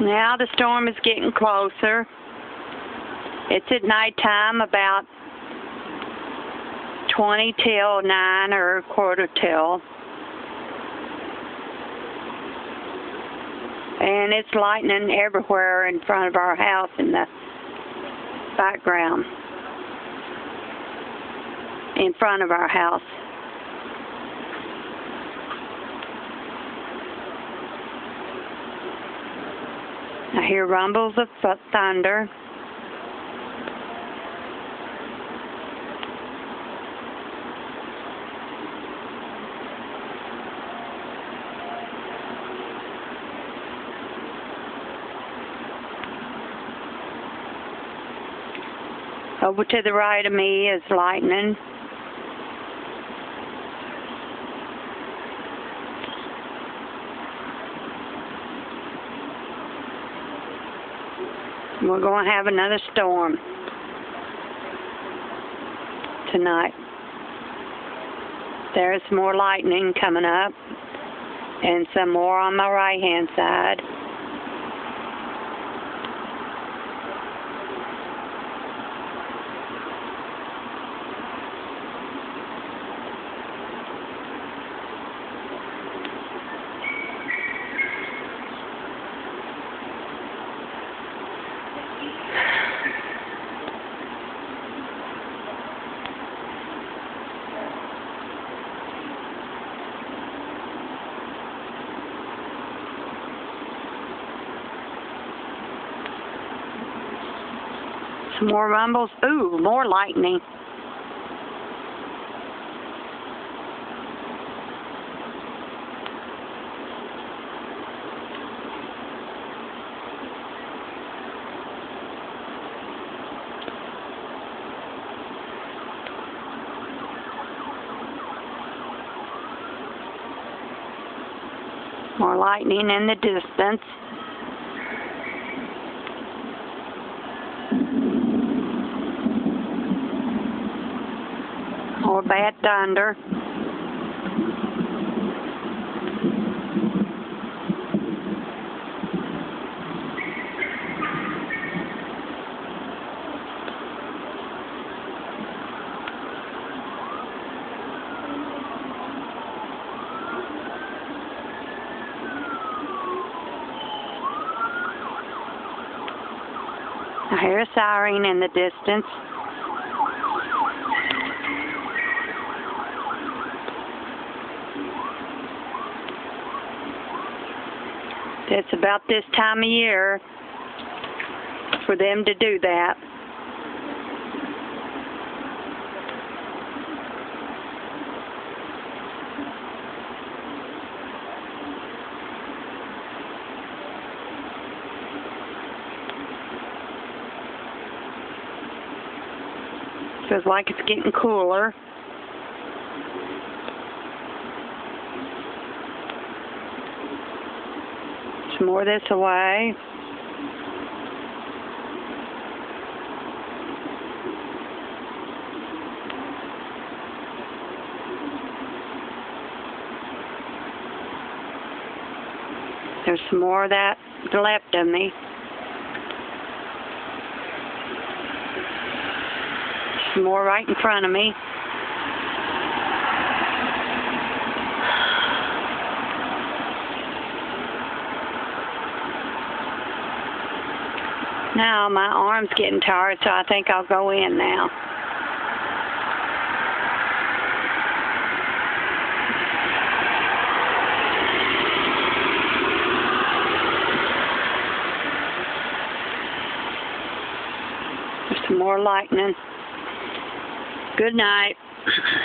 Now the storm is getting closer. It's at nighttime about 20 till 9 or quarter till. And it's lightning everywhere in front of our house in the background. In front of our house. I hear rumbles of thunder. Over to the right of me is lightning. We're going to have another storm tonight. There's more lightning coming up and some more on my right hand side. Some more rumbles. Ooh, more lightning. More lightning in the distance. Bad thunder. I hear a siren in the distance. It's about this time of year for them to do that. Feels like it's getting cooler. Some more this away. There's more of that left of me. Some more right in front of me. Now my arm's getting tired, so I think I'll go in now. There's some more lightning. Good night.